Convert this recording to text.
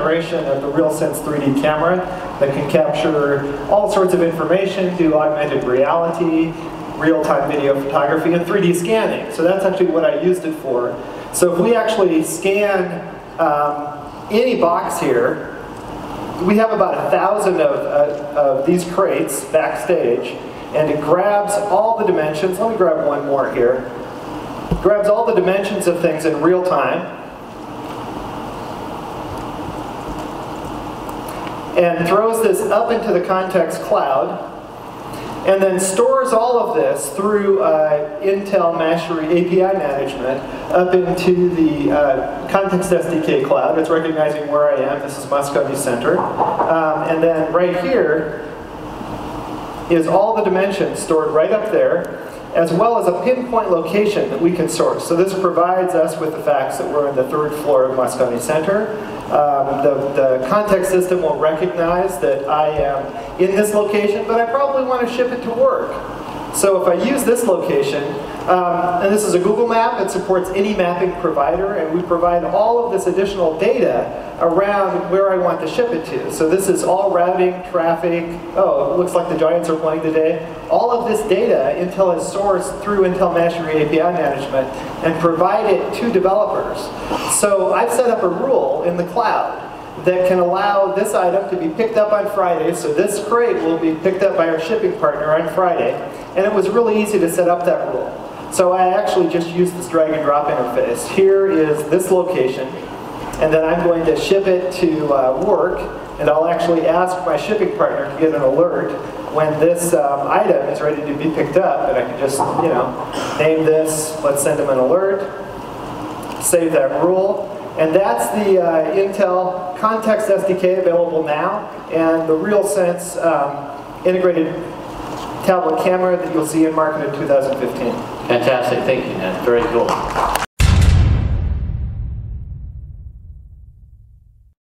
generation of the RealSense 3D camera that can capture all sorts of information, through augmented reality, real-time video photography, and 3D scanning. So that's actually what I used it for. So if we actually scan um, any box here, we have about a thousand of, uh, of these crates backstage, and it grabs all the dimensions. Let me grab one more here. It Grabs all the dimensions of things in real time, and throws this up into the context cloud and then stores all of this through uh, Intel Mashery API management up into the uh, Context SDK cloud. It's recognizing where I am. This is Moscone Center. Um, and then right here is all the dimensions stored right up there as well as a pinpoint location that we can source. So this provides us with the facts that we're in the third floor of Moscone Center. Um, the, the context system will recognize that I am in this location, but I probably want to ship it to work. So if I use this location, um, and this is a Google map, it supports any mapping provider, and we provide all of this additional data around where I want to ship it to. So this is all routing, traffic, oh, it looks like the Giants are playing today. All of this data Intel has sourced through Intel Mashery API management and provide it to developers. So I've set up a rule in the cloud that can allow this item to be picked up on Friday. So this crate will be picked up by our shipping partner on Friday. And it was really easy to set up that rule. So I actually just used this drag and drop interface. Here is this location. And then I'm going to ship it to uh, work. And I'll actually ask my shipping partner to get an alert when this um, item is ready to be picked up. And I can just, you know, name this, let's send them an alert, save that rule, and that's the uh, Intel Context SDK available now, and the RealSense um, integrated tablet camera that you'll see in market in 2015. Fantastic, thank you, Ned. Very cool.